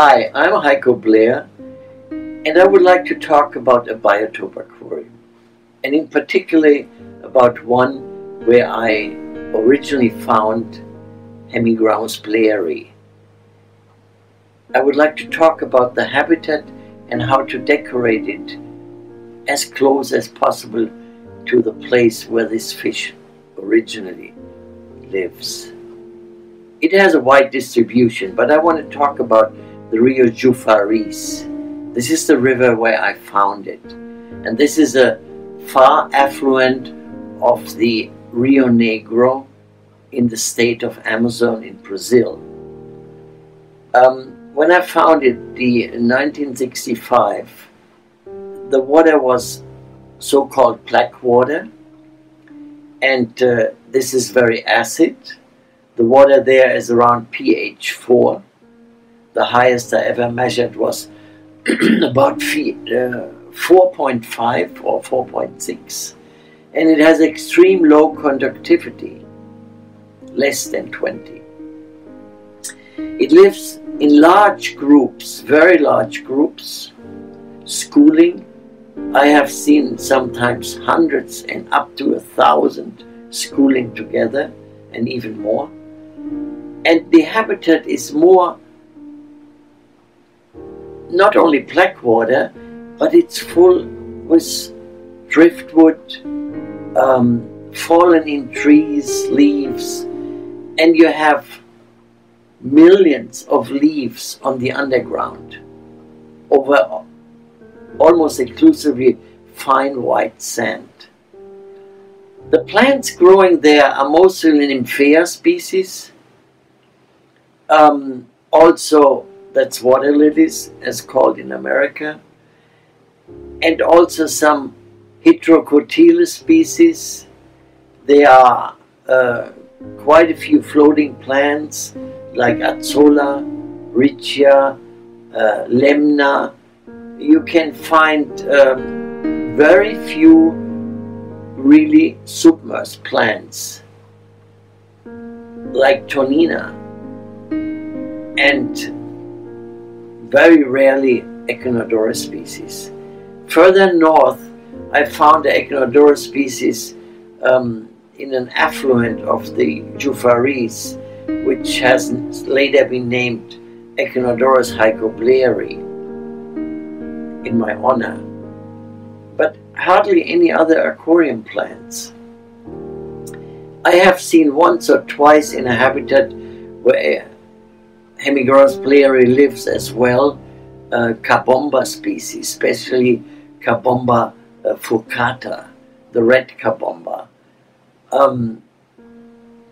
Hi, I'm Heiko Bleher, and I would like to talk about a biotope aquarium, and in particular about one where I originally found Hemigrammus bleheri. I would like to talk about the habitat and how to decorate it as close as possible to the place where this fish originally lives. It has a wide distribution, but I want to talk about the Rio Jufaris. This is the river where I found it. And this is a far affluent of the Rio Negro in the state of Amazon in Brazil. Um, when I found it the, in 1965, the water was so-called black water and uh, this is very acid. The water there is around pH 4. The highest I ever measured was about uh, 4.5 or 4.6 and it has extreme low conductivity, less than 20. It lives in large groups, very large groups, schooling. I have seen sometimes hundreds and up to a thousand schooling together and even more. And the habitat is more not only black water, but it's full with driftwood, um, fallen in trees, leaves, and you have millions of leaves on the underground over almost exclusively fine white sand. The plants growing there are mostly nymphaea species. Um, also, that's water lilies, as called in America, and also some Heterocotyla species. There are uh, quite a few floating plants like Azolla, Riccia, uh, Lemna. You can find um, very few really submerged plants like Tonina and very rarely Echinodorus species. Further north I found the Echinodorus species um, in an affluent of the Jufaris, which has later been named Echinodorus bleheri in my honor, but hardly any other aquarium plants. I have seen once or twice in a habitat where Hemigrammus bleheri lives as well, uh, Cabomba species, especially Cabomba uh, the red cabomba. Um,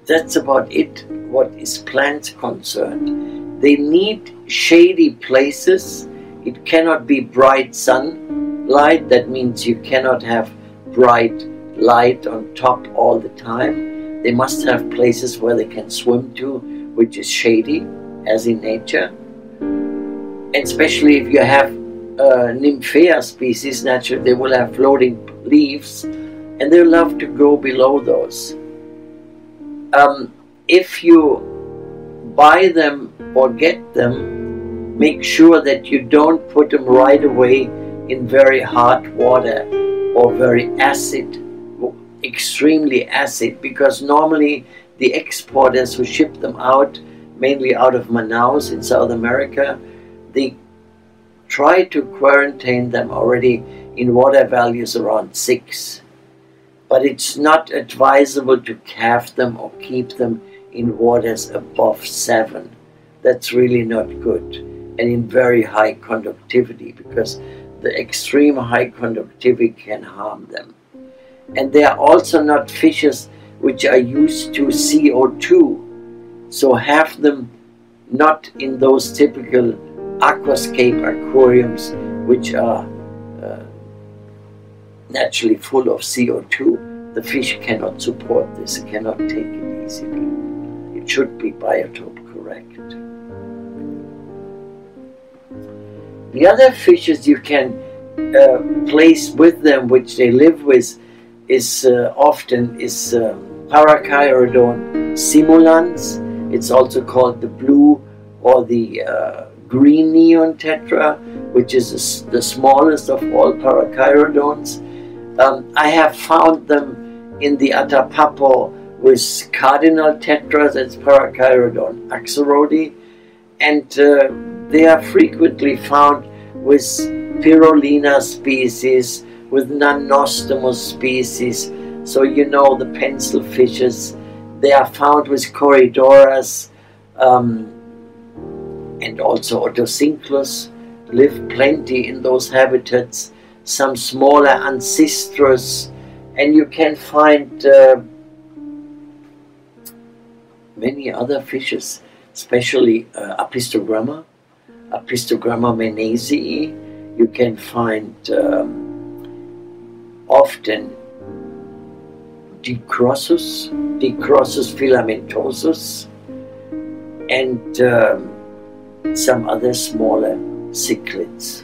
that's about it, what is plants concerned. They need shady places. It cannot be bright sunlight. That means you cannot have bright light on top all the time. They must have places where they can swim to, which is shady, as in nature. Especially if you have uh, species, naturally, they will have floating leaves and they love to go below those. Um, if you buy them or get them, make sure that you don't put them right away in very hot water or very acid, extremely acid, because normally the exporters who ship them out, mainly out of Manaus in South America, they try to quarantine them already in water values around 6. But it's not advisable to calve them or keep them in waters above 7. That's really not good. And in very high conductivity because the extreme high conductivity can harm them. And they are also not fishes which are used to CO2. So have them not in those typical aquascape aquariums which are uh, naturally full of CO2, the fish cannot support this, it cannot take it easily. It should be biotope correct. The other fishes you can uh, place with them, which they live with, is uh, often is uh, Paracheirodon simulans. It's also called the blue or the uh, green neon tetra, which is the smallest of all parachirodones. Um, I have found them in the Atabapo with cardinal tetras, that's Paracheirodon axelrodi, and uh, they are frequently found with Pyrrhulina species, with Nannostomus species, so you know the pencil fishes. They are found with Corydoras um, and also Otocinclus live plenty in those habitats. Some smaller Ancistrus, and you can find uh, many other fishes, especially uh, Apistogramma, Apistogramma menasii. You can find um, often Dicrossus, Dicrossus filamentosus, and um, some other smaller cichlids.